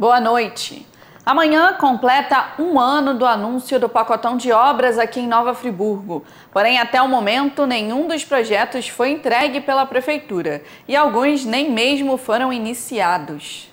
Boa noite. Amanhã completa um ano do anúncio do pacotão de obras aqui em Nova Friburgo. Porém, até o momento, nenhum dos projetos foi entregue pela Prefeitura e alguns nem mesmo foram iniciados.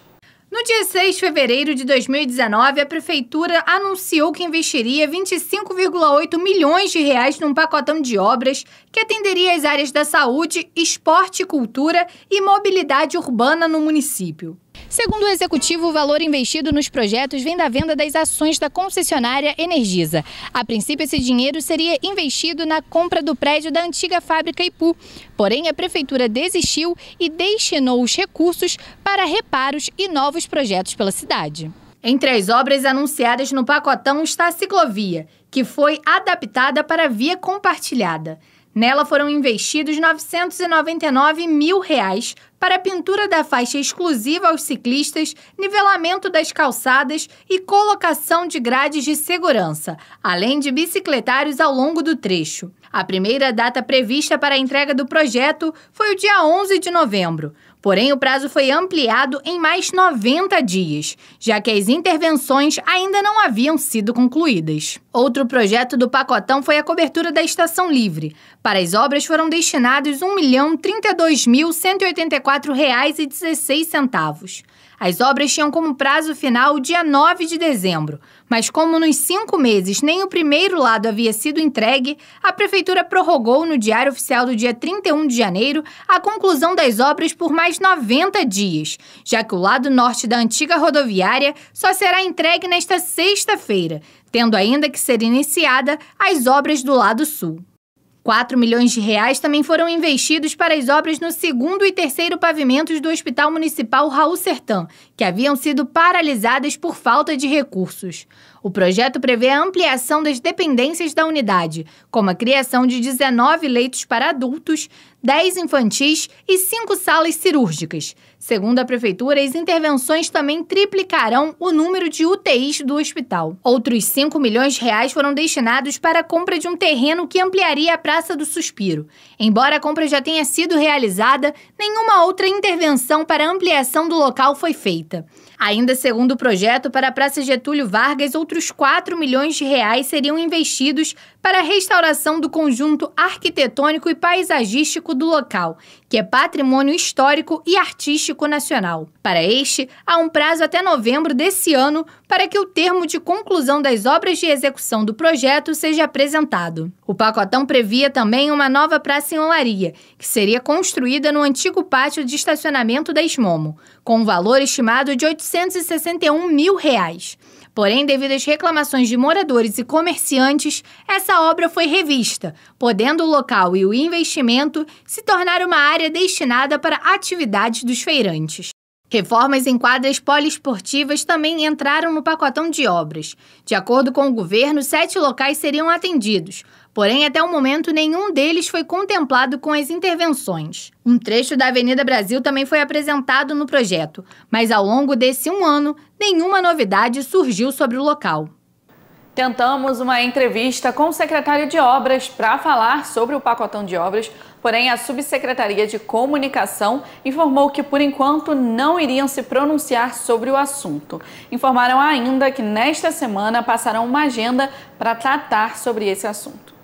No dia 6 de fevereiro de 2019, a prefeitura anunciou que investiria 25,8 milhões de reais num pacotão de obras que atenderia as áreas da saúde, esporte, cultura e mobilidade urbana no município. Segundo o executivo, o valor investido nos projetos vem da venda das ações da concessionária Energisa. A princípio, esse dinheiro seria investido na compra do prédio da antiga fábrica Ipu. Porém, a prefeitura desistiu e destinou os recursos para reparos e novos projetos pela cidade. Entre as obras anunciadas no pacotão está a ciclovia, que foi adaptada para via compartilhada. Nela foram investidos 999 mil reais para a pintura da faixa exclusiva aos ciclistas, nivelamento das calçadas e colocação de grades de segurança, além de bicicletários ao longo do trecho. A primeira data prevista para a entrega do projeto foi o dia 11 de novembro. Porém, o prazo foi ampliado em mais 90 dias, já que as intervenções ainda não haviam sido concluídas. Outro projeto do pacotão foi a cobertura da Estação Livre. Para as obras foram destinados R$ 1.032.184,16. As obras tinham como prazo final o dia 9 de dezembro, mas como nos cinco meses nem o primeiro lado havia sido entregue, a Prefeitura prorrogou no Diário Oficial do dia 31 de janeiro a conclusão das obras por mais 90 dias, já que o lado norte da antiga rodoviária só será entregue nesta sexta-feira, tendo ainda que ser iniciada as obras do lado sul. 4 milhões de reais também foram investidos para as obras no segundo e terceiro pavimentos do Hospital Municipal Raul Sertã, que haviam sido paralisadas por falta de recursos. O projeto prevê a ampliação das dependências da unidade, como a criação de 19 leitos para adultos, 10 infantis e 5 salas cirúrgicas. Segundo a Prefeitura, as intervenções também triplicarão o número de UTIs do hospital. Outros 5 milhões de reais foram destinados para a compra de um terreno que ampliaria a Praça do Suspiro. Embora a compra já tenha sido realizada, nenhuma outra intervenção para ampliação do local foi feita. Ainda segundo o projeto, para a Praça Getúlio Vargas, outros 4 milhões de reais seriam investidos para a restauração do conjunto arquitetônico e paisagístico do local, que é patrimônio histórico e artístico nacional. Para este, há um prazo até novembro desse ano para que o termo de conclusão das obras de execução do projeto seja apresentado. O pacotão previa também uma nova praça em Olaria, que seria construída no antigo pátio de estacionamento da Esmomo, com um valor estimado de 861 mil reais. Porém, devido às reclamações de moradores e comerciantes, essa obra foi revista, podendo o local e o investimento se tornar uma área destinada para atividades dos feirantes. Reformas em quadras poliesportivas também entraram no pacotão de obras. De acordo com o governo, sete locais seriam atendidos, Porém, até o momento, nenhum deles foi contemplado com as intervenções. Um trecho da Avenida Brasil também foi apresentado no projeto, mas ao longo desse um ano, nenhuma novidade surgiu sobre o local. Tentamos uma entrevista com o secretário de Obras para falar sobre o pacotão de obras, porém a Subsecretaria de Comunicação informou que por enquanto não iriam se pronunciar sobre o assunto. Informaram ainda que nesta semana passarão uma agenda para tratar sobre esse assunto.